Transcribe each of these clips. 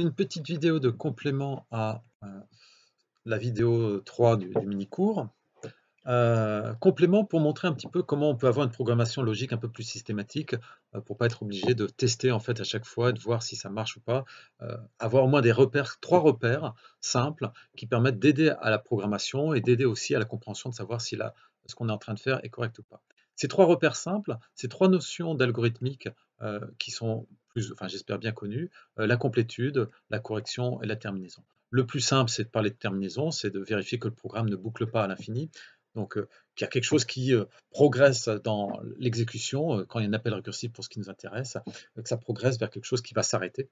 une petite vidéo de complément à euh, la vidéo 3 du, mini-cours. Euh, complément pour montrer un petit peu comment on peut avoir une programmation logique un peu plus systématique pour euh, pour pas être obligé de tester en fait à chaque fois, de voir si ça marche ou pas. avoir au moins des repères, trois repères simples qui permettent d'aider à la programmation et d'aider aussi à la compréhension de savoir si ce qu'on est en train de faire est correct ou pas. Ces trois repères simples, ces trois notions d'algorithmique qui sont enfin j'espère bien connu, euh, la complétude, la correction et la terminaison. Le plus simple, c'est de parler de terminaison, c'est de vérifier que le programme ne boucle pas à l'infini, donc euh, qu'il y a quelque chose qui euh, progresse dans l'exécution, quand il y a un appel récursif pour ce qui nous intéresse, que ça progresse vers quelque chose qui va s'arrêter.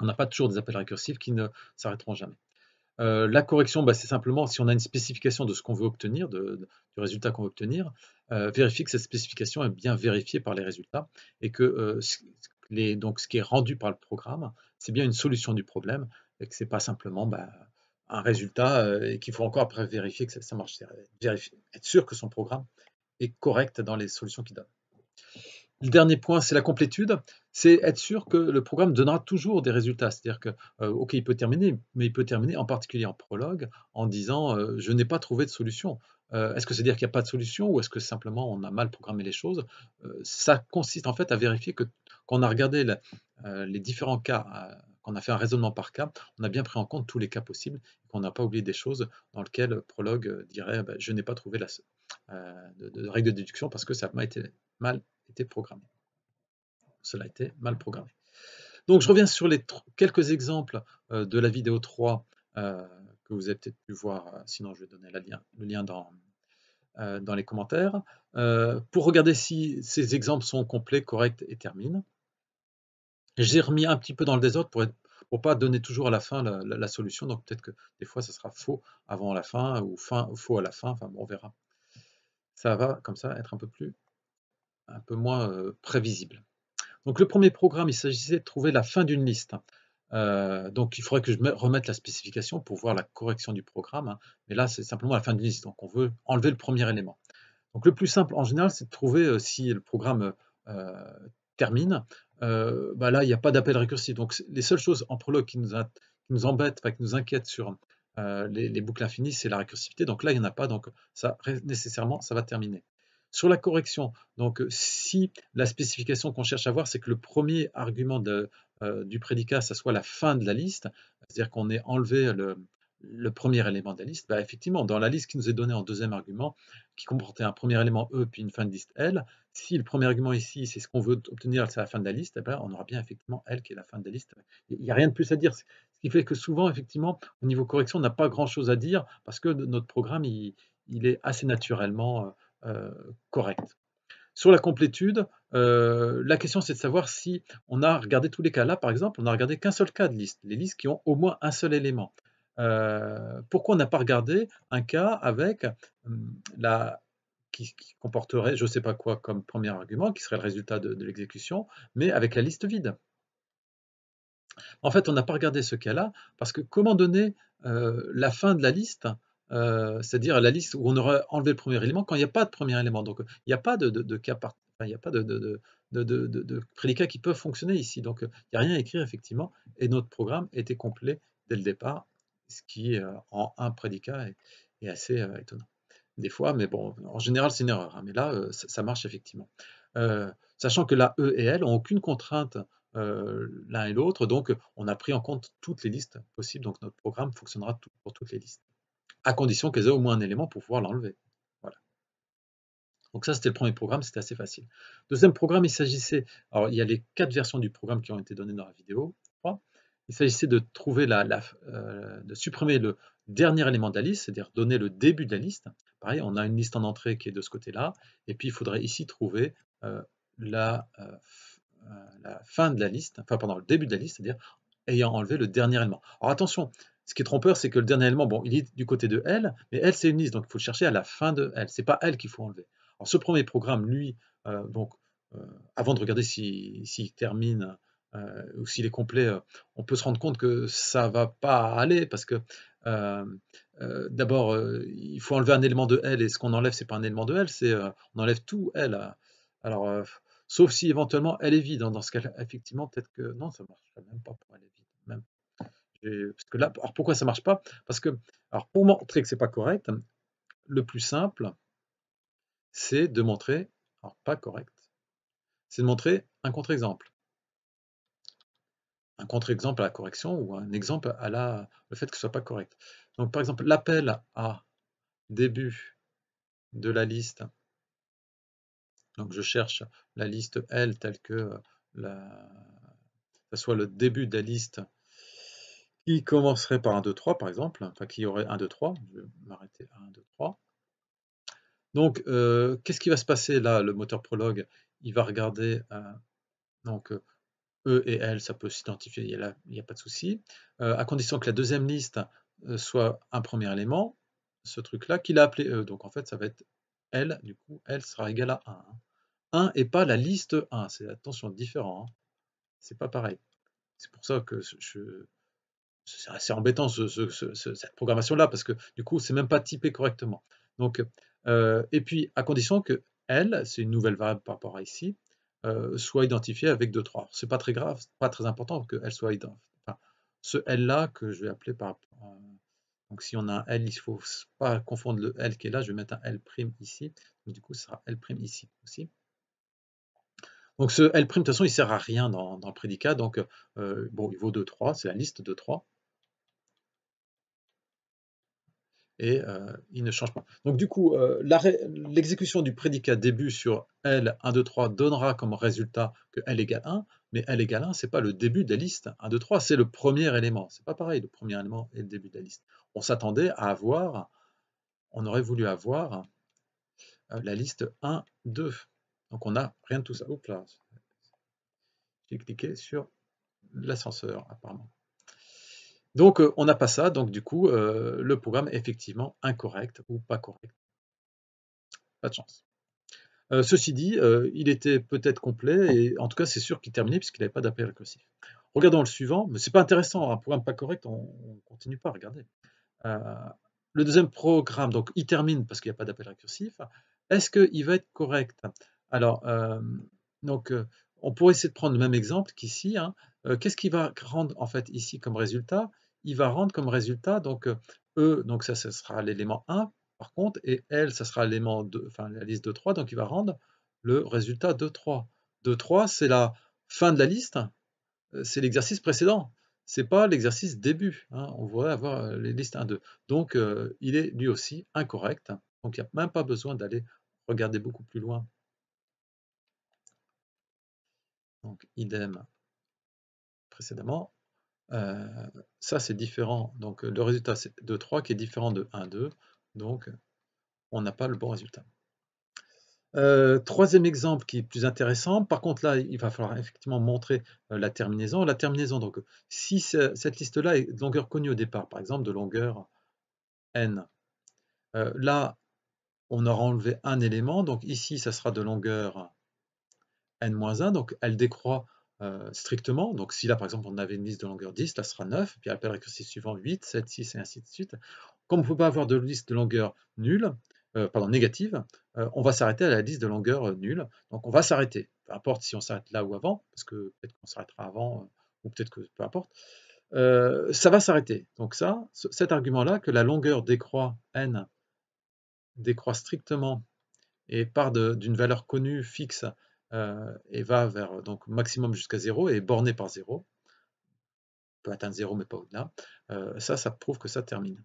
On n'a pas toujours des appels récursifs qui ne s'arrêteront jamais. la correction, bah, c'est simplement si on a une spécification de ce qu'on veut obtenir, du résultat qu'on veut obtenir, vérifier que cette spécification est bien vérifiée par les résultats et que donc ce qui est rendu par le programme, c'est bien une solution du problème et que ce n'est pas simplement bah, un résultat euh, et qu'il faut encore après vérifier que ça, marche. Vérifier, être sûr que son programme est correct dans les solutions qu'il donne. Le dernier point, c'est la complétude. C'est être sûr que le programme donnera toujours des résultats. C'est-à-dire que, euh, OK, il peut terminer, mais il peut terminer en particulier en prologue en disant euh, Je n'ai pas trouvé de solution. est-ce que c'est dire qu'il n'y a pas de solution ou est-ce que simplement on a mal programmé les choses? Ça consiste en fait à vérifier que quand on a regardé euh, les différents cas, euh, qu'on a fait un raisonnement par cas, on a bien pris en compte tous les cas possibles, qu'on n'a pas oublié des choses dans lesquelles Prologue euh, dirait bah, je n'ai pas trouvé la, règle de déduction parce que ça m'a été mal été programmé. Cela a été mal programmé. Donc je reviens sur les quelques exemples de la vidéo 3 que vous avez peut-être pu voir, sinon je vais donner le lien dans, dans les commentaires, pour regarder si ces exemples sont complets, corrects et terminent. J'ai remis un petit peu dans le désordre pour ne pas donner toujours à la fin la, solution. Donc peut-être que des fois, ça sera faux avant la fin ou faux à la fin. Enfin, bon, on verra. Ça va comme ça être un peu plus, un peu moins euh, prévisible. Donc le premier programme, il s'agissait de trouver la fin d'une liste. Euh, donc il faudrait que je remette la spécification pour voir la correction du programme. Hein. Mais là, c'est simplement la fin d'une liste. Donc on veut enlever le premier élément. Donc le plus simple en général, c'est de trouver euh, si le programme termine, euh, bah là, il n'y a pas d'appel récursif. Donc, les seules choses en prologue qui nous, nous embêtent, qui nous inquiètent sur euh, les, boucles infinies, c'est la récursivité. Donc là, il n'y en a pas, donc ça, nécessairement, ça va terminer. Sur la correction, donc si la spécification qu'on cherche à voir, c'est que le premier argument euh, du prédicat, ça soit la fin de la liste, c'est-à-dire qu'on ait enlevé le, le premier élément de la liste, bah effectivement, dans la liste qui nous est donnée en deuxième argument, qui comportait un premier élément E puis une fin de liste L, si le premier argument ici, c'est ce qu'on veut obtenir, c'est la fin de la liste, eh ben, on aura bien effectivement L qui est la fin de la liste. Il n'y a rien de plus à dire. Ce qui fait que souvent, effectivement, au niveau correction, on n'a pas grand-chose à dire parce que notre programme, il, est assez naturellement euh, correct. Sur la complétude, euh, la question c'est de savoir si on a regardé tous les cas. Là, par exemple, on n'a regardé qu'un seul cas de liste, les listes qui ont au moins un seul élément. Euh, pourquoi on n'a pas regardé un cas avec hum, la, qui, comporterait je ne sais pas quoi comme premier argument, qui serait le résultat de, l'exécution, mais avec la liste vide? En fait, on n'a pas regardé ce cas-là, parce que comment donner euh, la fin de la liste euh, c'est-à-dire la liste où on aurait enlevé le premier élément quand il n'y a pas de premier élément? Donc il n'y a pas de, cas il n'y a pas de, de, prédicats qui peuvent fonctionner ici. Donc il n'y a rien à écrire effectivement, et notre programme était complet dès le départ ce qui, en un prédicat, est, assez étonnant. Des fois, mais bon, en général, c'est une erreur. Hein, mais là, ça, marche effectivement. sachant que la E et L n'ont aucune contrainte l'un et l'autre, donc on a pris en compte toutes les listes possibles, donc notre programme fonctionnera pour toutes les listes, à condition qu'elles aient au moins un élément pour pouvoir l'enlever. Voilà. Donc ça, c'était le premier programme, c'était assez facile. Deuxième programme, il s'agissait, alors il y a les quatre versions du programme qui ont été données dans la vidéo, il s'agissait de trouver la, euh, de supprimer le dernier élément de la liste, c'est-à-dire donner le début de la liste. Pareil, on a une liste en entrée qui est de ce côté-là, et puis il faudrait ici trouver euh, la, euh, la, fin de la liste, enfin pendant le début de la liste, c'est-à-dire ayant enlevé le dernier élément. Alors attention, ce qui est trompeur, c'est que le dernier élément, bon, il est du côté de L, mais L c'est une liste, donc il faut le chercher à la fin de L. C'est pas L qu'il faut enlever. Alors ce premier programme, lui, donc avant de regarder s'il termine euh, ou s'il est complet, euh, on peut se rendre compte que ça va pas aller parce que euh, d'abord, il faut enlever un élément de L et ce qu'on enlève, c'est pas un élément de L, c'est on enlève tout L. Alors, sauf si éventuellement elle est vide. Hein. Dans ce cas-là, effectivement, peut-être que non, ça marche même pas pour elle est vide. Parce que là, alors pourquoi ça marche pas? Parce que, alors pour montrer que c'est pas correct, le plus simple, c'est de montrer, alors pas correct, c'est de montrer un contre-exemple. Un contre-exemple à la correction ou un exemple à la, le fait que ce soit pas correct. Donc par exemple, l'appel à début de la liste, donc je cherche la liste L telle que la, ce soit le début de la liste. Qui commencerait par 1, 2, 3 par exemple, enfin qui aurait 1, 2, 3, je vais m'arrêter à 1, 2, 3. Donc, euh, qu'est-ce qui va se passer là, le moteur prologue Il va regarder, euh, donc E et L, ça peut s'identifier, il n'y a, pas de souci, euh, à condition que la deuxième liste soit un premier élément, ce truc-là, qu'il a appelé E. Donc en fait, ça va être L, du coup, L sera égal à 1. 1 et pas la liste 1, c'est attention, différent. Hein. C'est pas pareil. C'est pour ça que c'est assez embêtant cette programmation-là, parce que du coup, c'est même pas typé correctement. Donc, euh, et puis, à condition que L, c'est une nouvelle variable par rapport à ici, euh, soit identifiée avec 2, 3. C'est pas très grave, pas très important que L soit identifiée. Ce L-là que je vais appeler par donc si on a un L, il ne faut pas confondre le L qui est là, je vais mettre un L' ici. Donc, du coup, ce sera L' ici aussi. Donc ce L', de toute façon, il ne sert à rien dans, le prédicat. Donc, euh, bon, il vaut 2, 3, c'est la liste de 3. Et euh, il ne change pas. Donc du coup, euh, l'exécution du prédicat début sur L 1, 2, 3 donnera comme résultat que L égale 1, mais L égale 1, ce n'est pas le début de la liste 1, 2, 3, c'est le premier élément. Ce n'est pas pareil, le premier élément et le début de la liste. On s'attendait à avoir, on aurait voulu avoir la liste 1, 2. Donc on n'a rien de tout ça. Oups là, j'ai cliqué sur l'ascenseur apparemment. Donc euh, on n'a pas ça, donc du coup euh, le programme est effectivement incorrect ou pas correct. Pas de chance. Euh, ceci dit, il était peut-être complet, et en tout cas c'est sûr qu'il terminait puisqu'il n'avait pas d'appel récursif. Regardons le suivant, mais c'est pas intéressant, un programme pas correct, on ne continue pas à regarder. le deuxième programme, donc il termine parce qu'il n'y a pas d'appel récursif. Est-ce qu'il va être correct? Alors, euh, donc, euh, on pourrait essayer de prendre le même exemple qu'ici. Hein. Euh, qu'est-ce qui va rendre en fait ici comme résultat? Il va rendre comme résultat donc E, donc ça, sera l'élément 1 par contre, et L, ça sera l'élément enfin la liste de 3, donc il va rendre le résultat de 3. De 3, c'est la fin de la liste, c'est l'exercice précédent. C'est pas l'exercice début. Hein. On voudrait avoir les listes 1, 2. Donc, il est lui aussi incorrect. Donc, il n'y a même pas besoin d'aller regarder beaucoup plus loin. donc idem précédemment. Euh, ça, c'est différent. Donc, le résultat de 3 qui est différent de 1, 2. Donc, on n'a pas le bon résultat. Euh, troisième exemple qui est plus intéressant. Par contre, là, il va falloir effectivement montrer euh, la terminaison. La terminaison, donc, si cette liste-là est de longueur connue au départ, par exemple de longueur n, là, on aura enlevé un élément. Donc, ici, ça sera de longueur n-1, donc elle décroît euh, strictement. Donc si là, par exemple, on avait une liste de longueur 10, là, sera 9, puis appel récursif suivant 8, 7, 6, et ainsi de suite. Comme on ne peut pas avoir de liste de longueur nulle, euh, pardon, négative, euh, on va s'arrêter à la liste de longueur nulle. Donc on va s'arrêter, peu importe si on s'arrête là ou avant, parce que peut-être qu'on s'arrêtera avant, ou peut-être que peu importe. ça va s'arrêter. Donc ça, cet argument-là, que la longueur décroît n décroît strictement et part d'une valeur connue fixe euh, et va vers donc maximum jusqu'à 0 et borné par 0. peut atteindre 0 mais pas au-delà. Euh, ça, ça prouve que ça termine.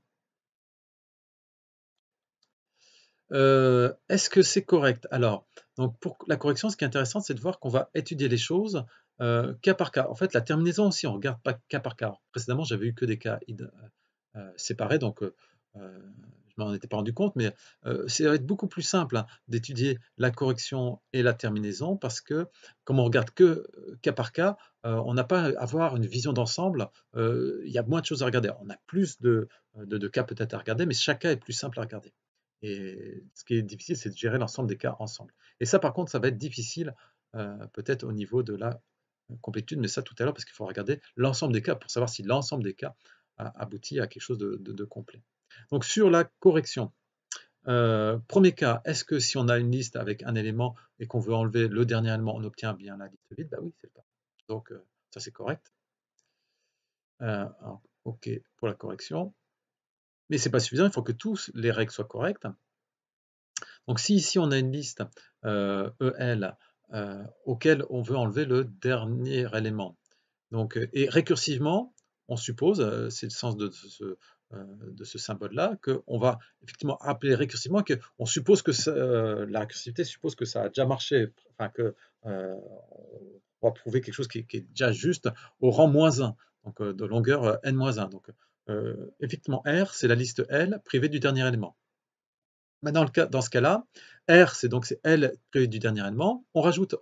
Euh, est-ce que c'est correct? Alors, donc pour la correction, ce qui est intéressant, c'est de voir qu'on va étudier les choses cas par cas. En fait, la terminaison aussi, on ne regarde pas cas par cas. Précédemment, j'avais eu que des cas séparés, donc je m'en étais pas rendu compte, mais euh, ça va être beaucoup plus simple hein, d'étudier la correction et la terminaison parce que, comme on regarde que euh, cas par cas, euh, on n'a pas à avoir une vision d'ensemble. il y a moins de choses à regarder. On a plus de, de, cas peut-être à regarder, mais chaque cas est plus simple à regarder. Et ce qui est difficile, c'est de gérer l'ensemble des cas ensemble. Et ça, par contre, ça va être difficile peut-être au niveau de la complétude, mais ça tout à l'heure, parce qu'il faut regarder l'ensemble des cas pour savoir si l'ensemble des cas aboutit à quelque chose de complet. Donc sur la correction, euh, premier cas, est-ce que si on a une liste avec un élément et qu'on veut enlever le dernier élément, on obtient bien la liste vide? Bah oui, c'est le cas. Donc euh, ça c'est correct. Euh, OK pour la correction. Mais ce n'est pas suffisant, il faut que tous les règles soient correctes. Donc si ici on a une liste EL euh, auquel on veut enlever le dernier élément. Donc, et récursivement, on suppose, c'est le sens de ce, de ce symbole-là, qu'on va effectivement appeler récursivement, qu'on suppose que la récursivité suppose que ça a déjà marché, enfin que on va prouver quelque chose qui, est déjà juste au rang moins 1, donc de longueur n-1. Donc effectivement, R, c'est la liste L privée du dernier élément. Maintenant, dans ce cas-là, R, c'est donc L privé du dernier élément. On rajoute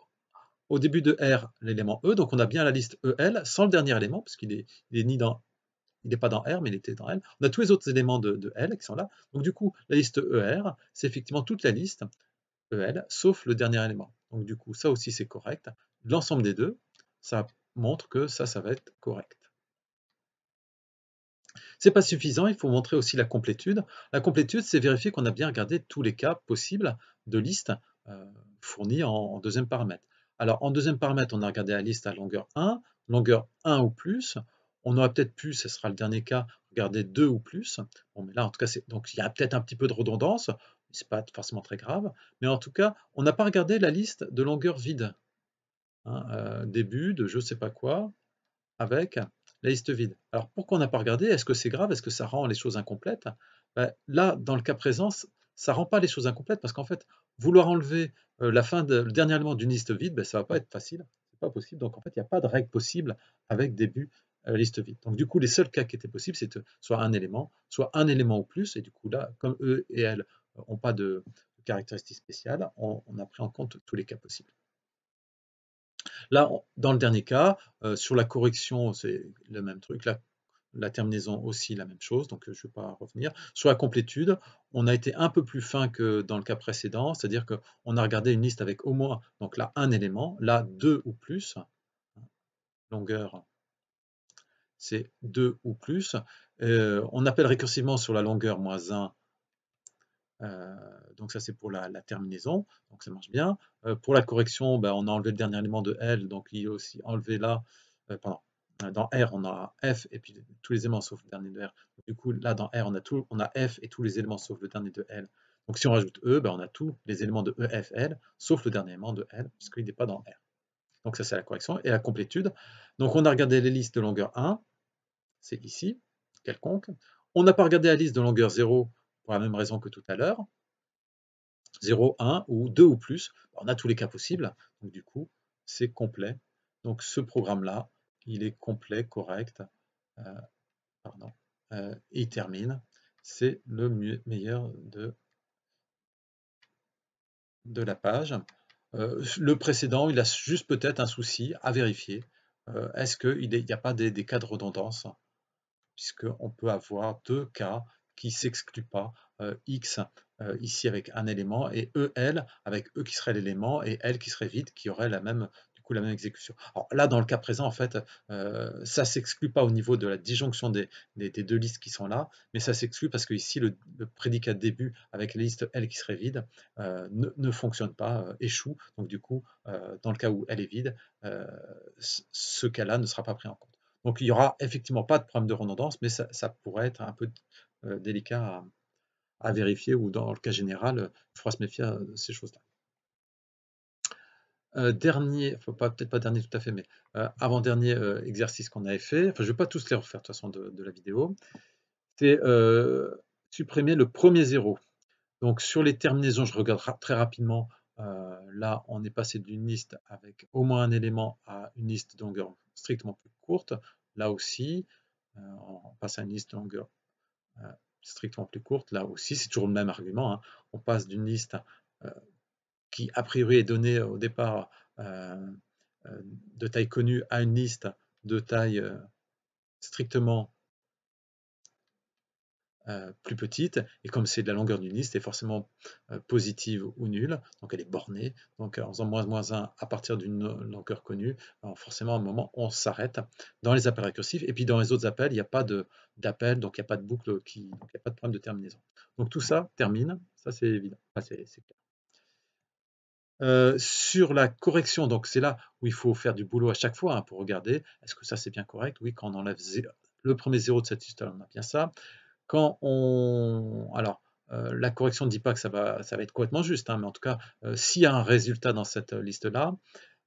au début de R l'élément E, donc on a bien la liste EL sans le dernier élément, parce qu'il est, ni dans il n'est pas dans R, mais il était dans L. On a tous les autres éléments de, L qui sont là. Donc du coup, la liste ER, c'est effectivement toute la liste EL, sauf le dernier élément. Donc du coup, ça aussi c'est correct. L'ensemble des deux, ça montre que ça, ça va être correct. C'est pas suffisant, il faut montrer aussi la complétude. La complétude, c'est vérifier qu'on a bien regardé tous les cas possibles de liste euh, fournis en, deuxième paramètre. Alors en deuxième paramètre, on a regardé la liste à longueur 1, longueur 1 ou plus. On aurait peut-être pu, ce sera le dernier cas, regarder 2 ou plus. Bon, mais là, en tout cas, donc il y a peut-être un petit peu de redondance, c'est pas forcément très grave. Mais en tout cas, on n'a pas regardé la liste de longueur vide. Hein, euh, début de je ne sais pas quoi, avec la liste vide. Alors pourquoi on n'a pas regardé? Est-ce que c'est grave? Est-ce que ça rend les choses incomplètes? Ben, Là, dans le cas présent, ça ne rend pas les choses incomplètes parce qu'en fait, vouloir enlever euh, la fin le dernier élément d'une liste vide, ben, ça ne va pas être facile. C'est pas possible. Donc en fait, il n'y a pas de règle possible avec début euh, liste vide. Donc du coup, les seuls cas qui étaient possibles, c'était soit un élément, soit un élément ou plus. Et du coup, là, comme eux et elles n'ont pas de caractéristiques spéciales, on a pris en compte tous les cas possibles. Là, dans le dernier cas, euh, sur la correction, c'est le même truc. La, terminaison aussi la même chose, donc euh, je ne vais pas revenir. Sur la complétude, on a été un peu plus fin que dans le cas précédent, c'est-à-dire qu'on a regardé une liste avec au moins, donc là, un élément, là, deux ou plus. Longueur, c'est deux ou plus. Euh, on appelle récursivement sur la longueur moins 1 euh, donc ça c'est pour la, terminaison, donc ça marche bien. Euh, pour la correction, ben, on a enlevé le dernier élément de L, donc il est aussi enlevé là, pardon, dans R on a F et puis tous les éléments sauf le dernier de R. du coup là dans R on a, tout, on a F et tous les éléments sauf le dernier de L. Donc si on rajoute E, ben, on a tous les éléments de E, F, L, sauf le dernier élément de L, puisqu'il n'est pas dans R. Donc ça c'est la correction. Et la complétude, donc on a regardé les listes de longueur 1, c'est ici, quelconque. On n'a pas regardé la liste de longueur 0, pour la même raison que tout à l'heure. 0, 1 ou 2 ou plus. On a tous les cas possibles. Donc du coup, c'est complet. Donc ce programme-là, il est complet, correct. Euh, pardon. Euh, et il termine. C'est le meilleur de, la page. Euh, le précédent, il a juste peut-être un souci à vérifier. Est-ce qu'il n'y a pas des cas de redondance? Puisqu'on peut avoir deux cas qui s'exclut pas, euh, X euh, ici avec un élément et EL avec E qui serait l'élément et L qui serait vide qui aurait la même du coup la même exécution. Alors là dans le cas présent en fait euh, ça s'exclut pas au niveau de la disjonction des, deux listes qui sont là mais ça s'exclut parce que ici le, prédicat début avec la liste L qui serait vide ne, ne, fonctionne pas, échoue donc du coup dans le cas où elle est vide ce cas-là ne sera pas pris en compte. Donc il n'y aura effectivement pas de problème de redondance, mais ça, pourrait être un peu euh, délicat à, vérifier ou dans le cas général, il faudra se méfier de ces choses-là. Euh, dernier, peut-être pas dernier tout à fait, mais euh, avant-dernier exercice qu'on avait fait, enfin je ne vais pas tous les refaire de toute façon de, la vidéo, c'est supprimer le premier zéro. Donc sur les terminaisons, je regarde très rapidement, là on est passé d'une liste avec au moins un élément à une liste de longueur strictement plus courte. Là aussi, on passe à une liste de longueur euh, strictement plus courte, là aussi, c'est toujours le même argument. Hein. On passe d'une liste euh, qui, a priori, est donnée au départ euh, de taille connue à une liste de taille strictement euh, plus petite, et comme c'est de la longueur d'une liste, est forcément euh, positive ou nulle, donc elle est bornée, donc en faisant moins moins 1 à partir d'une longueur connue, forcément à un moment on s'arrête dans les appels récursifs, et puis dans les autres appels, il n'y a pas d'appel, donc il n'y a pas de boucle, qui, il n'y a pas de problème de terminaison. Donc tout ça termine, ça c'est évident, c'est clair. Euh, sur la correction, donc c'est là où il faut faire du boulot à chaque fois hein, pour regarder est-ce que ça c'est bien correct? Oui, quand on enlève le premier zéro de cette liste-là, on a bien ça. Quand on... Alors, euh, la correction ne dit pas que ça va, ça va être complètement juste, hein, mais en tout cas, euh, s'il y a un résultat dans cette liste-là,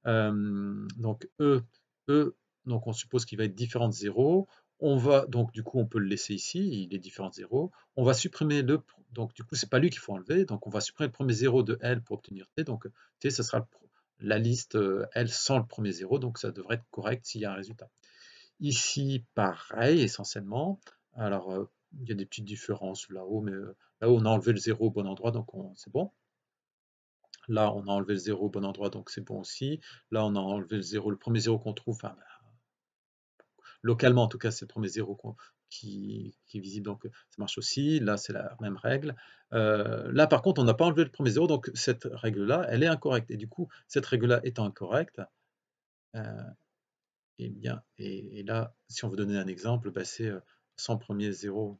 donc E, E, donc on suppose qu'il va être différent de 0, on va, donc du coup, on peut le laisser ici, il est différent de 0. On va supprimer le, donc du coup, c'est pas lui qu'il faut enlever, donc on va supprimer le premier 0 de L pour obtenir T, donc T, ce sera la liste L sans le premier 0, donc ça devrait être correct s'il y a un résultat. Ici, pareil, essentiellement. Alors, euh, il y a des petites différences là-haut, mais euh, là-haut, on a enlevé le 0 au bon endroit, donc c'est bon. Là, on a enlevé le 0 au bon endroit, donc c'est bon aussi. Là, on a enlevé le 0, le premier 0 qu'on trouve, enfin, localement en tout cas, c'est le premier 0 qui, est visible, donc ça marche aussi. Là, c'est la même règle. Euh, là, par contre, on n'a pas enlevé le premier 0, donc cette règle-là, elle est incorrecte. Et du coup, cette règle-là étant incorrecte, et bien, et, là, si on veut donner un exemple, bah, c'est 100 premiers zéros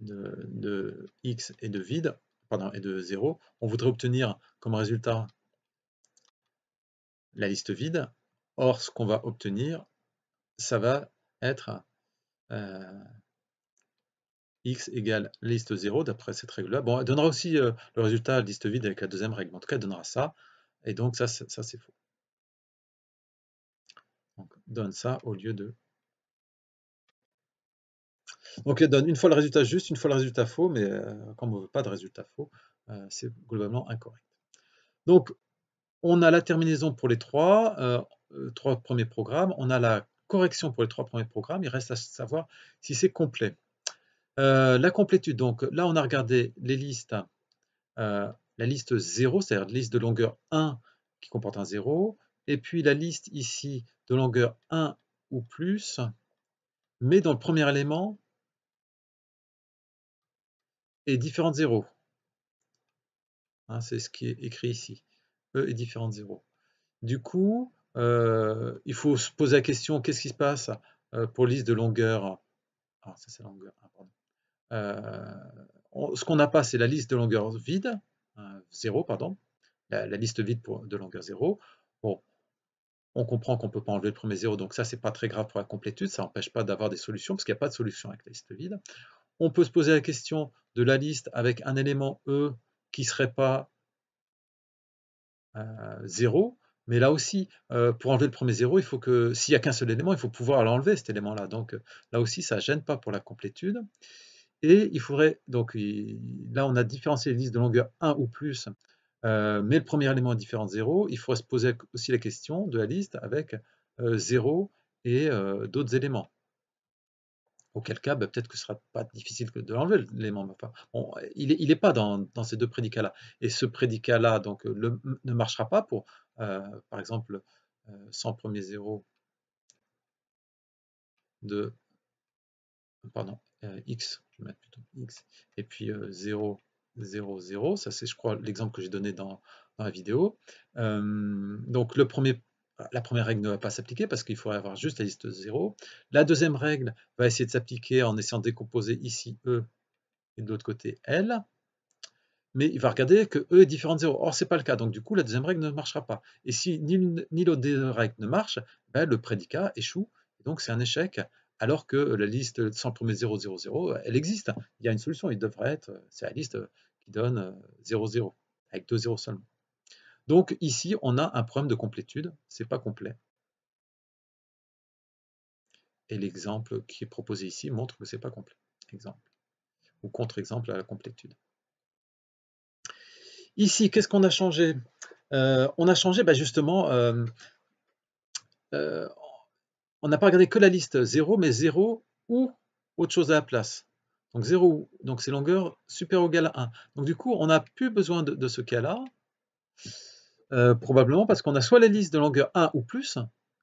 de, x et de vide, pardon, et de 0. On voudrait obtenir comme résultat la liste vide. Or, ce qu'on va obtenir, ça va être euh, x égale liste 0 d'après cette règle-là. Bon, elle donnera aussi le résultat liste vide avec la deuxième règle. En tout cas, elle donnera ça. Et donc, ça c'est faux. Donne ça au lieu de... Donc, elle donne une fois le résultat juste, une fois le résultat faux, mais euh, comme on ne veut pas de résultat faux, euh, c'est globalement incorrect. Donc, on a la terminaison pour les trois, euh, trois premiers programmes, on a la correction pour les trois premiers programmes, il reste à savoir si c'est complet. la complétude, donc là on a regardé les listes, la liste 0, c'est-à-dire la liste de longueur 1 qui comporte un 0, et puis la liste ici de longueur 1 ou plus, mais dans le premier élément est différent de 0. Hein, c'est ce qui est écrit ici. E est différent de 0. Du coup, euh, il faut se poser la question, qu'est-ce qui se passe euh, pour liste de longueur ah, ça longueur euh, ce qu'on n'a pas, c'est la liste de longueur vide, 0, pardon, la, liste vide de longueur 0. Bon, on comprend qu'on ne peut pas enlever le premier zéro, donc ça, c'est pas très grave pour la complétude, ça n'empêche pas d'avoir des solutions, parce qu'il n'y a pas de solution avec la liste vide. On peut se poser la question de la liste avec un élément E qui ne serait pas 0, euh, mais là aussi, euh, pour enlever le premier zéro, il faut que, s'il n'y a qu'un seul élément, il faut pouvoir l'enlever, cet élément-là. Donc là aussi, ça ne gêne pas pour la complétude. Et il faudrait, donc là, on a différencié les listes de longueur 1 ou plus euh, mais le premier élément est différent de 0, il faudrait se poser aussi la question de la liste avec 0 euh, et euh, d'autres éléments. Auquel cas, bah, peut-être que ce ne sera pas difficile de l'enlever, l'élément. Il n'est pas dans, ces deux prédicats-là. Et ce prédicat-là ne marchera pas pour, par exemple, 100 premiers 0 de pardon, x, je vais mettre plutôt x, et puis 0 0, 0. Ça, c'est, je crois, l'exemple que j'ai donné dans, la vidéo. Euh, donc, le premier, la première règle ne va pas s'appliquer parce qu'il faudrait avoir juste la liste 0. La deuxième règle va essayer de s'appliquer en essayant de décomposer ici E et de l'autre côté L. Mais il va regarder que E est différent de 0. Or, ce n'est pas le cas. Donc, du coup, la deuxième règle ne marchera pas. Et si ni l'autre des règles ne marche, ben, le prédicat échoue. Donc, c'est un échec alors que la liste sans le premier 0, 0, 0, elle existe. Il y a une solution, il devrait être, c'est la liste qui donne 0, 0, avec deux zéros seulement. Donc ici, on a un problème de complétude, c'est pas complet. Et l'exemple qui est proposé ici montre que c'est pas complet. Exemple. Ou contre-exemple à la complétude. Ici, qu'est-ce qu'on a changé? Euh, On a changé bah, justement, euh, euh, on n'a pas regardé que la liste 0, mais 0 ou autre chose à la place. Donc 0, donc c'est longueur supérieure ou égale à 1. Donc du coup, on n'a plus besoin de, ce cas-là, euh, probablement parce qu'on a soit les listes de longueur 1 ou plus,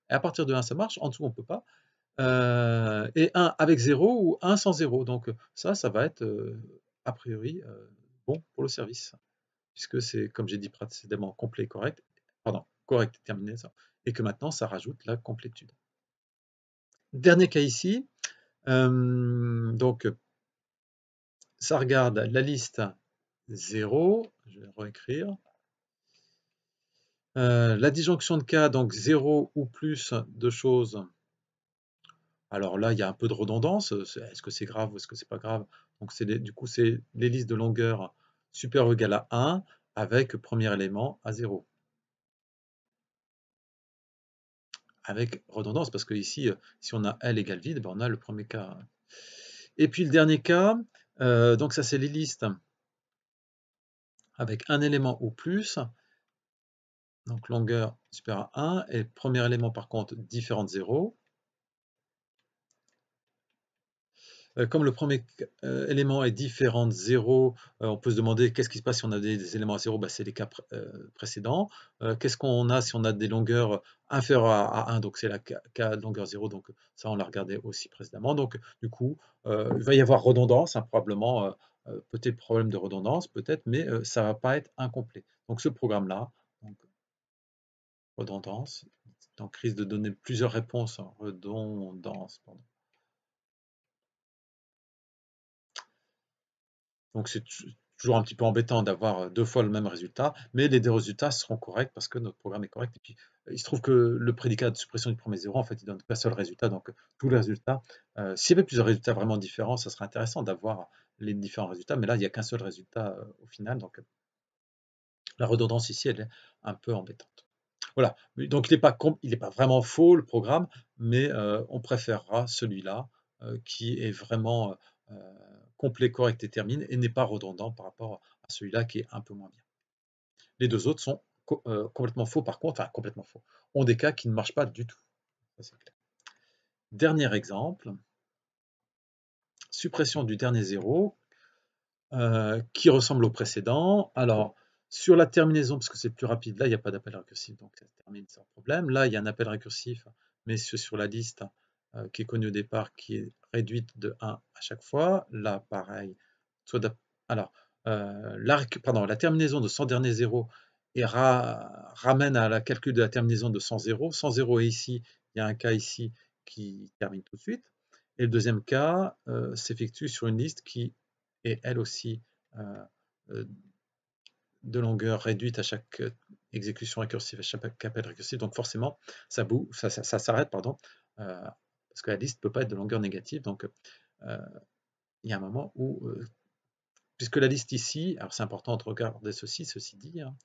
et à partir de 1 ça marche, en dessous on ne peut pas, euh, et 1 avec 0 ou 1 sans 0. Donc ça, ça va être euh, a priori bon pour le service, puisque c'est, comme j'ai dit précédemment, complet et correct, pardon, correct terminé, ça, et que maintenant ça rajoute la complétude. Dernier cas ici, donc ça regarde la liste 0, je vais réécrire, Euh, la disjonction de cas, donc 0 ou plus de choses. Alors là, il y a un peu de redondance. Est-ce que c'est grave ou est-ce que c'est pas grave? Donc du coup, c'est les listes de longueur supérieure ou égale à 1 avec premier élément à 0. Avec redondance, parce que ici, si on a L égale vide, ben, on a le premier cas. Et puis le dernier cas, euh, donc ça c'est les listes avec un élément ou plus, donc longueur supérieure à 1, et premier élément par contre différent de 0. Euh, comme le premier euh, élément est différent de 0, euh, on peut se demander qu'est-ce qui se passe si on a des, éléments à 0, bah, c'est les cas précédents. qu'est-ce qu'on a si on a des longueurs inférieures à, 1, donc c'est la cas de longueur 0, donc ça on l'a regardé aussi précédemment. Donc du coup, il va y avoir redondance, hein, probablement, peut-être problème de redondance, peut-être, mais ça ne va pas être incomplet. Donc ce programme-là, redondance, donc risque de donner plusieurs réponses, redondance, pardon. Donc c'est toujours un petit peu embêtant d'avoir deux fois le même résultat, mais les deux résultats seront corrects parce que notre programme est correct. Et puis il se trouve que le prédicat de suppression du premier zéro, en fait, il donne qu'un seul résultat. Donc tous les résultats, s'il y avait plusieurs résultats vraiment différents, ça serait intéressant d'avoir les différents résultats, mais là, il n'y a qu'un seul résultat au final. Donc la redondance ici, elle est un peu embêtante. Voilà, donc il n'est pas, pas, vraiment faux le programme, mais on préférera celui-là qui est vraiment complet, correct et termine et n'est pas redondant par rapport à celui-là qui est un peu moins bien. Les deux autres sont euh, complètement faux par contre, enfin complètement faux, ont des cas qui ne marchent pas du tout. Dernier exemple, suppression du dernier zéro euh, qui ressemble au précédent. Alors, sur la terminaison, parce que c'est plus rapide, là, il n'y a pas d'appel récursif, donc ça termine sans problème. Là, il y a un appel récursif, mais sur la liste euh, qui est connue au départ, qui est réduite de 1 à chaque fois. Là, pareil. Alors, euh, la, terminaison de 100 dernier 0 et ramène à la calcul de la terminaison de 100 0. 100 0 est ici, il y a un cas ici qui termine tout de suite. Et le deuxième cas euh, s'effectue sur une liste qui est elle aussi de longueur réduite à chaque exécution récursive, à chaque appel récursif. Donc forcément, ça, ça, ça s'arrête pardon, parce que la liste ne peut pas être de longueur négative. Donc, euh, il y a un moment où, euh, puisque la liste ici, alors c'est important de regarder ceci, ceci dit, hein,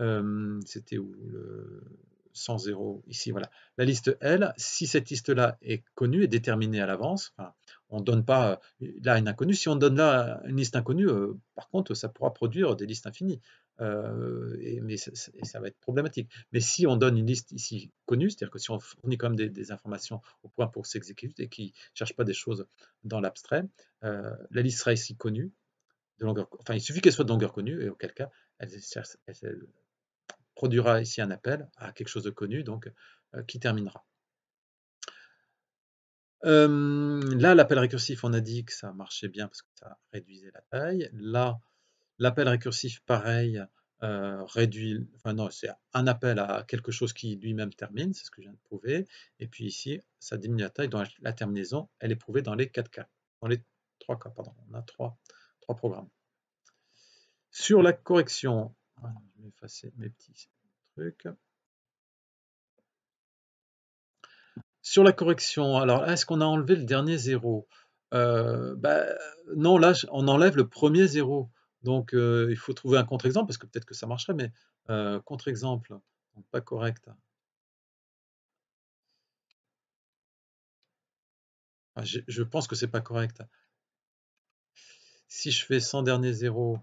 euh, c'était où le 100, 0, ici, voilà. La liste L, si cette liste-là est connue, est déterminée à l'avance, on ne donne pas là une inconnue, si on donne là une liste inconnue, par contre, ça pourra produire des listes infinies. Euh, et, mais ça, va être problématique. Mais si on donne une liste ici connue, c'est-à-dire que si on fournit quand même des, informations au point pour s'exécuter et qui ne cherche pas des choses dans l'abstrait, euh, la liste sera ici connue, enfin il suffit qu'elle soit de longueur connue, et auquel cas elle, produira ici un appel à quelque chose de connu, donc euh, qui terminera. là, l'appel récursif, on a dit que ça marchait bien parce que ça réduisait la taille. Là, L'appel récursif, pareil, euh, réduit, enfin non, c'est un appel à quelque chose qui lui-même termine, c'est ce que je viens de prouver. Et puis ici, ça diminue la taille, donc la terminaison, elle est prouvée dans les 4 cas, dans les 3 cas, pardon, on a 3, programmes. Sur la correction, je vais effacer mes petits trucs. Sur la correction, alors est-ce qu'on a enlevé le dernier zéro? Euh, bah, Non, là, on enlève le premier zéro. Donc, il faut trouver un contre-exemple, parce que peut-être que ça marcherait, mais contre-exemple, pas correct. Ah, je pense que c'est pas correct. Si je fais 100 derniers zéros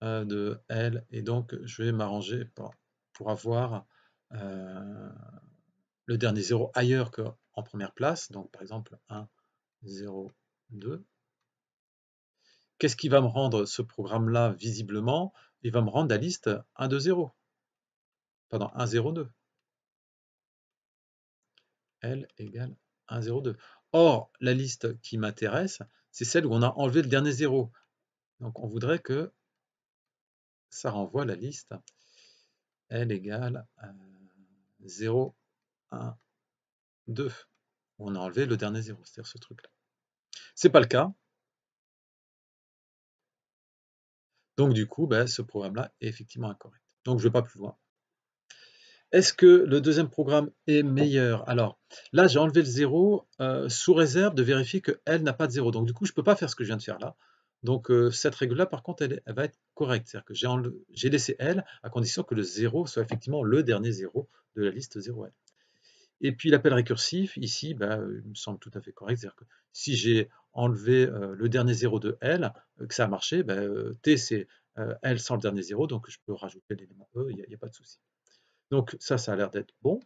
de L, et donc je vais m'arranger pour, avoir le dernier zéro ailleurs qu'en première place, donc par exemple 1, 0, 2. Qu'est-ce qui va me rendre ce programme-là visiblement? Il va me rendre la liste 1, 2, 0. Pardon, 1, 0, 2. L égale 1, 0, 2. Or, la liste qui m'intéresse, c'est celle où on a enlevé le dernier 0. Donc, on voudrait que ça renvoie la liste L égale 0, 1, 2. On a enlevé le dernier 0, c'est-à-dire ce truc-là. Ce n'est pas le cas. Donc du coup, ben, ce programme-là est effectivement incorrect. Donc je ne vais pas plus loin. Est-ce que le deuxième programme est meilleur? Alors là, j'ai enlevé le 0 euh, sous réserve de vérifier que L n'a pas de 0. Donc du coup, je ne peux pas faire ce que je viens de faire là. Donc euh, cette règle-là, par contre, elle, va être correcte. C'est-à-dire que j'ai laissé L à condition que le 0 soit effectivement le dernier 0 de la liste 0L. Et puis l'appel récursif, ici, bah, il me semble tout à fait correct. C'est-à-dire que si j'ai enlevé euh, le dernier 0 de L, que ça a marché, bah, T c'est L sans le dernier 0, donc je peux rajouter l'élément E, il n'y a, pas de souci. Donc ça, ça a l'air d'être bon.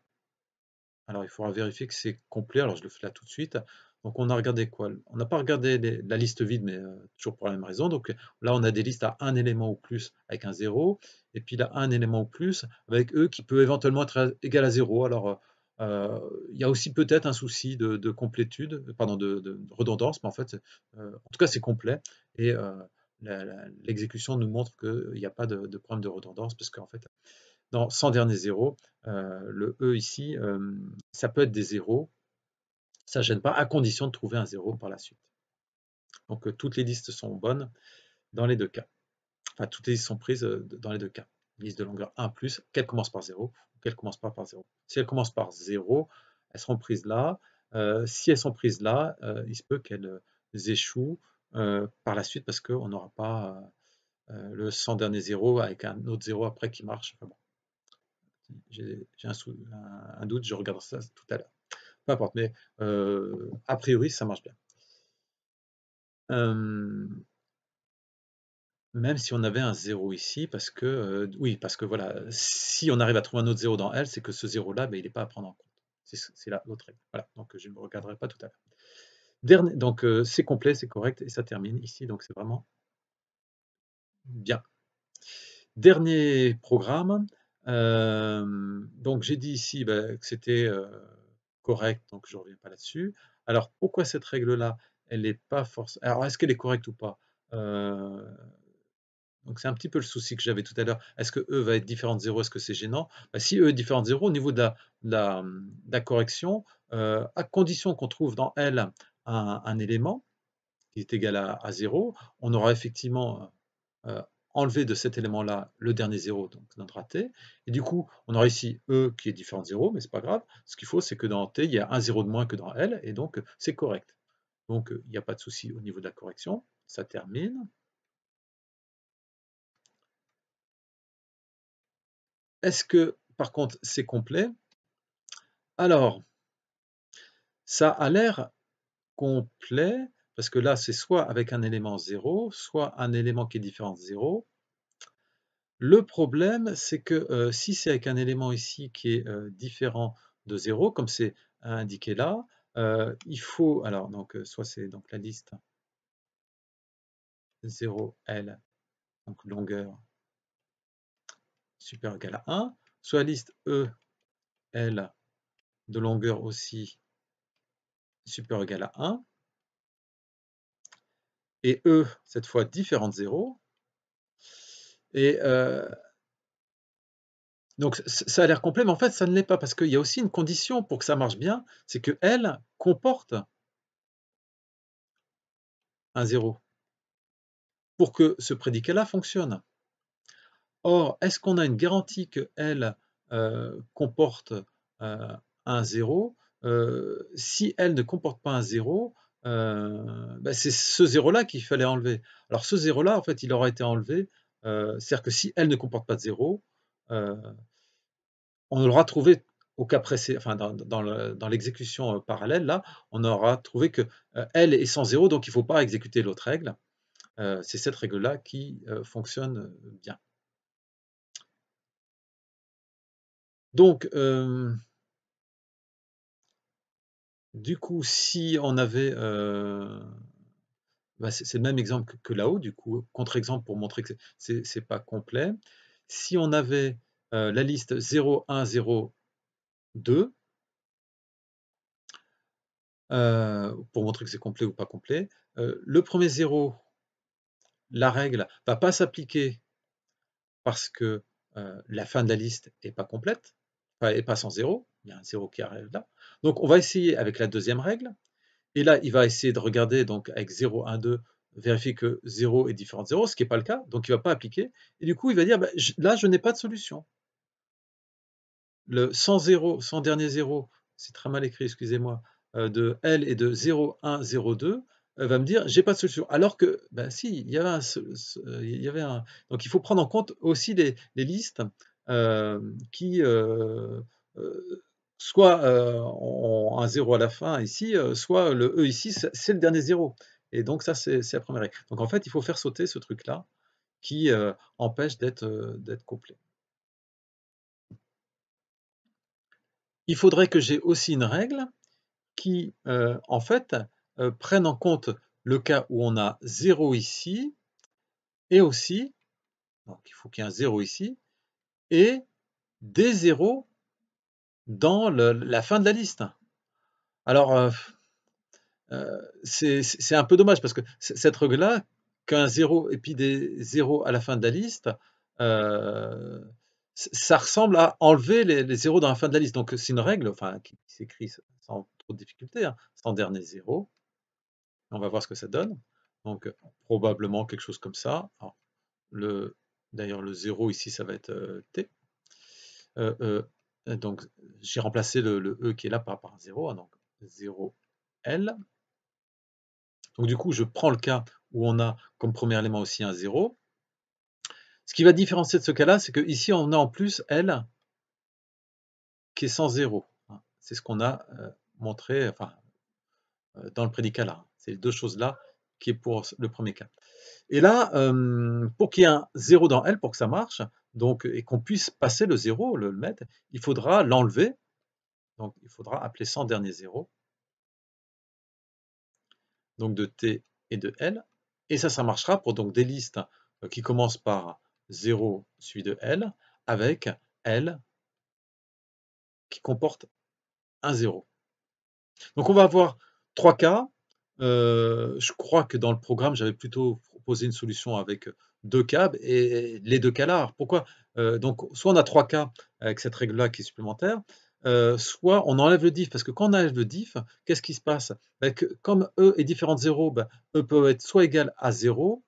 Alors il faudra vérifier que c'est complet, alors je le fais là tout de suite. Donc on a regardé quoi? On n'a pas regardé la liste vide, mais euh, toujours pour la même raison. Donc là, on a des listes à un élément ou plus avec un 0, et puis là, un élément ou plus avec E qui peut éventuellement être égal à 0. Alors euh, il y a aussi peut-être un souci de, complétude, pardon, de, redondance, mais en fait, euh, en tout cas, c'est complet. Et l'exécution nous montre qu'il n'y a pas de, problème de redondance, parce qu'en fait, dans 100 derniers zéros, euh, le E ici, euh, ça peut être des zéros, ça ne gêne pas, à condition de trouver un zéro par la suite. Donc euh, toutes les listes sont bonnes dans les deux cas. Enfin, toutes les listes sont prises dans les deux cas. Liste de longueur 1 plus, qu'elle commence par 0 ou qu'elle commence pas par 0. Si elles commencent par 0, elles seront prises là. si elles sont prises là, il se peut qu'elles échouent par la suite parce qu'on n'aura pas le 100 dernier zéro avec un autre zéro après qui marche. J'ai un, doute, je regarde ça tout à l'heure. Peu importe, mais euh, a priori, ça marche bien. Euh, même si on avait un 0 ici, parce que, euh, oui, parce que voilà, si on arrive à trouver un autre 0 dans L, c'est que ce 0-là, ben, il n'est pas à prendre en compte. C'est l'autre règle. Voilà, donc je ne regarderai pas tout à l'heure. Dernier, donc c'est complet, c'est correct, et ça termine ici, donc c'est vraiment bien. Dernier programme, donc j'ai dit ici bah, que c'était correct, donc je ne reviens pas là-dessus. Alors pourquoi cette règle-là, elle n'est pas forcément... Alors est-ce qu'elle est correcte ou pas? Donc c'est un petit peu le souci que j'avais tout à l'heure. Est-ce que E va être différent de 0 Est-ce que c'est gênant? Bah, Si E est différent de 0, au niveau de la, correction, à condition qu'on trouve dans L un, élément qui est égal à, à 0, on aura effectivement enlever de cet élément-là le dernier 0, donc notre T. Et du coup, on aura ici E qui est différent de 0, mais ce n'est pas grave. Ce qu'il faut, c'est que dans T, il y a un 0 de moins que dans L, et donc c'est correct. Donc il n'y a pas de souci au niveau de la correction. Ça termine. Est-ce que, par contre, c'est complet? Alors, ça a l'air complet, parce que là, c'est soit avec un élément 0, soit un élément qui est différent de 0. Le problème, c'est que euh, si c'est avec un élément ici qui est euh, différent de 0, comme c'est indiqué là, euh, il faut, alors, donc, soit c'est donc la liste 0L, donc longueur supérieure égale à 1, soit liste EL de longueur aussi supérieure égale à 1, et E, cette fois différent de 0. Et euh, donc ça a l'air complet, mais en fait ça ne l'est pas, parce qu'il y a aussi une condition pour que ça marche bien, c'est que L comporte un 0 pour que ce prédicat-là fonctionne. Or, est-ce qu'on a une garantie que L euh, comporte euh, un 0 Si L ne comporte pas un 0, euh, bah, c'est ce zéro-là qu'il fallait enlever. Alors ce zéro-là, en fait, il aura été enlevé. Euh, c'est-à-dire que si elle ne comporte pas de zéro, euh, on aura trouvé au cas précédent, enfin dans, l'exécution parallèle, là, on aura trouvé que elle est sans zéro, donc il ne faut pas exécuter l'autre règle. c'est cette règle-là qui fonctionne bien. Donc, du coup, si on avait, euh, bah, c'est le même exemple que, là-haut, du coup, contre-exemple pour montrer que c'est n'est pas complet. Si on avait euh, la liste 0, 1, 0, 2, pour montrer que c'est complet ou pas complet, euh, le premier 0, la règle va pas s'appliquer parce que la fin de la liste n'est pas complète, n'est pas sans 0, il y a un 0 qui arrive là. Donc on va essayer avec la deuxième règle. Et là, il va essayer de regarder donc avec 0, 1, 2 vérifier que 0 est différent de 0, ce qui n'est pas le cas, donc il ne va pas appliquer. Et du coup, il va dire, bah, là, je n'ai pas de solution. Le sans 0, sans dernier 0, c'est très mal écrit, excusez-moi, euh, de L et de 0, 1, 0, 2, va me dire, j'ai pas de solution. Alors que, ben si, il y avait un, il y avait un... Donc il faut prendre en compte aussi les, listes euh, qui, euh, soit ont un 0 à la fin ici, soit le E ici, c'est le dernier 0. Et donc ça, c'est la première règle. Donc en fait, il faut faire sauter ce truc-là qui empêche d'être complet. Il faudrait que j'ai aussi une règle qui, en fait, prenne en compte le cas où on a 0 ici, et aussi, donc il faut qu'il y ait un 0 ici, et des 0 dans la fin de la liste. Alors, euh, c'est un peu dommage parce que cette règle-là, qu'un 0 et puis des 0 à la fin de la liste, euh, ça ressemble à enlever les, zéros dans la fin de la liste. Donc c'est une règle enfin, qui, s'écrit sans trop de difficulté, hein, sans dernier 0. On va voir ce que ça donne. Donc probablement quelque chose comme ça. D'ailleurs le 0 ici ça va être euh, T. donc j'ai remplacé le, E qui est là par, par un 0. Hein, donc 0L. Donc du coup, je prends le cas où on a comme premier élément aussi un 0. Ce qui va différencier de ce cas-là, c'est qu'ici, on a en plus L qui est sans 0. Hein. C'est ce qu'on a euh, montré enfin, euh, dans le prédicat là. Les deux choses-là qui est pour le premier cas. Et là, euh, pour qu'il y ait un 0 dans L, pour que ça marche, donc, et qu'on puisse passer le 0, le, mettre, il faudra l'enlever. Donc, il faudra appeler sans dernier 0 donc de T et de L. Et ça, ça marchera pour donc des listes euh, qui commencent par 0 suivi de L, avec L qui comporte un 0. Donc on va avoir trois cas. Euh, je crois que dans le programme, j'avais plutôt proposé une solution avec deux cas, et les deux là. Pourquoi? Euh, Donc soit on a trois cas avec cette règle-là qui est supplémentaire, euh, soit on enlève le diff, parce que quand on enlève le diff, qu'est-ce qui se passe? Ben, Comme E est différent de 0, ben, E peut être soit égal à 0,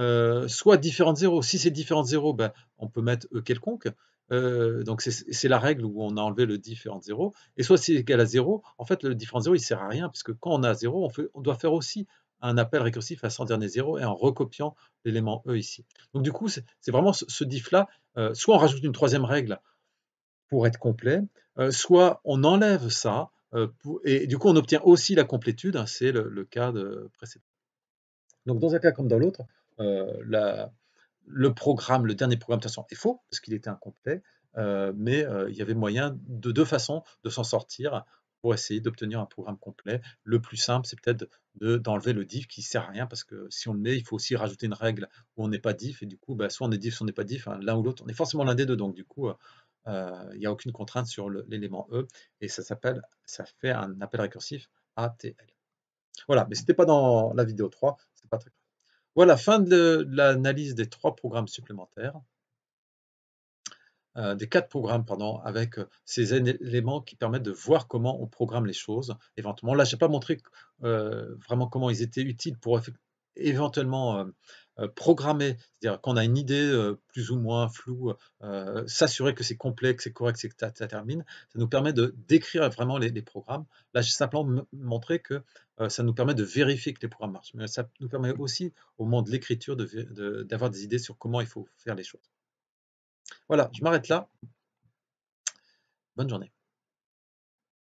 euh, soit différent de 0. Si c'est différent de 0, ben, on peut mettre E quelconque. Euh, donc c'est la règle où on a enlevé le différent de 0. Et soit c'est égal à 0, en fait le différent de 0 il sert à rien, puisque quand on a 0, on, doit faire aussi un appel récursif à 100 dernier 0 et en recopiant l'élément E ici. Donc du coup, c'est vraiment ce, diff-là. soit on rajoute une troisième règle pour être complet, euh, soit on enlève ça, euh, et du coup on obtient aussi la complétude, hein, c'est le, cas de précédent. Donc dans un cas comme dans l'autre, euh, le programme, le dernier programme de toute façon est faux, parce qu'il était incomplet, mais il y avait moyen de deux façons de s'en sortir pour essayer d'obtenir un programme complet. Le plus simple, c'est peut-être d'enlever le diff qui ne sert à rien, parce que si on le met, il faut aussi rajouter une règle où on n'est pas diff, et du coup, bah, soit on est diff, soit on n'est pas diff, hein, l'un ou l'autre, on est forcément l'un des deux, donc du coup, euh, il n'y a aucune contrainte sur l'élément E, et ça s'appelle, ça fait un appel récursif ATL. Voilà, mais ce n'était pas dans la vidéo 3, c'est pas très. Voilà, fin de l'analyse des trois programmes supplémentaires. Euh, des quatre programmes, pardon, avec euh, ces éléments qui permettent de voir comment on programme les choses. Éventuellement, là, je n'ai pas montré vraiment comment ils étaient utiles pour éventuellement euh, programmer, c'est-à-dire qu'on a une idée euh, plus ou moins floue, euh, s'assurer que c'est complet, que c'est correct, que ça, termine, ça nous permet de décrire vraiment les, programmes. Là, j'ai simplement montré que ça nous permet de vérifier que les programmes marchent, mais ça nous permet aussi, au moment de l'écriture, d'avoir des idées sur comment il faut faire les choses. Voilà, je m'arrête là. Bonne journée.